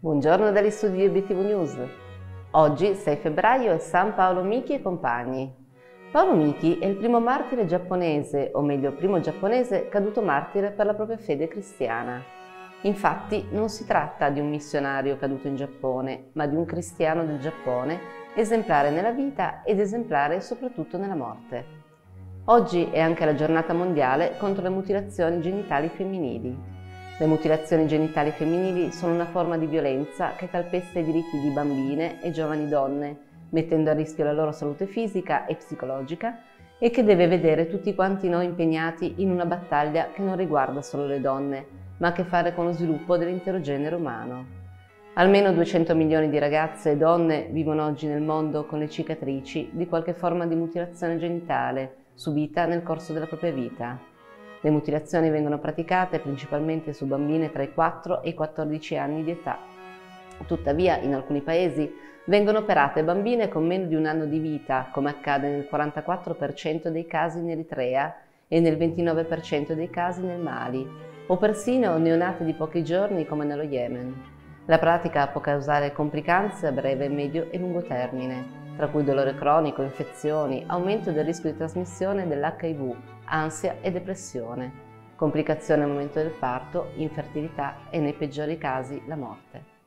Buongiorno dagli studi di Obiettivo News. Oggi, 6 febbraio, è San Paolo Miki e compagni. Paolo Miki è il primo martire giapponese, o meglio primo giapponese caduto martire per la propria fede cristiana. Infatti non si tratta di un missionario caduto in Giappone, ma di un cristiano del Giappone, esemplare nella vita ed esemplare soprattutto nella morte. Oggi è anche la giornata mondiale contro le mutilazioni genitali femminili. Le mutilazioni genitali femminili sono una forma di violenza che calpesta i diritti di bambine e giovani donne, mettendo a rischio la loro salute fisica e psicologica e che deve vedere tutti quanti noi impegnati in una battaglia che non riguarda solo le donne, ma ha a che fare con lo sviluppo dell'intero genere umano. Almeno 200 milioni di ragazze e donne vivono oggi nel mondo con le cicatrici di qualche forma di mutilazione genitale subita nel corso della propria vita. Le mutilazioni vengono praticate principalmente su bambine tra i 4 e i 14 anni di età. Tuttavia, in alcuni paesi vengono operate bambine con meno di un anno di vita, come accade nel 44% dei casi in Eritrea e nel 29% dei casi nel Mali, o persino neonate di pochi giorni come nello Yemen. La pratica può causare complicanze a breve, medio e lungo termine, tra cui dolore cronico, infezioni, aumento del rischio di trasmissione dell'HIV, ansia e depressione, complicazioni al momento del parto, infertilità e nei peggiori casi la morte.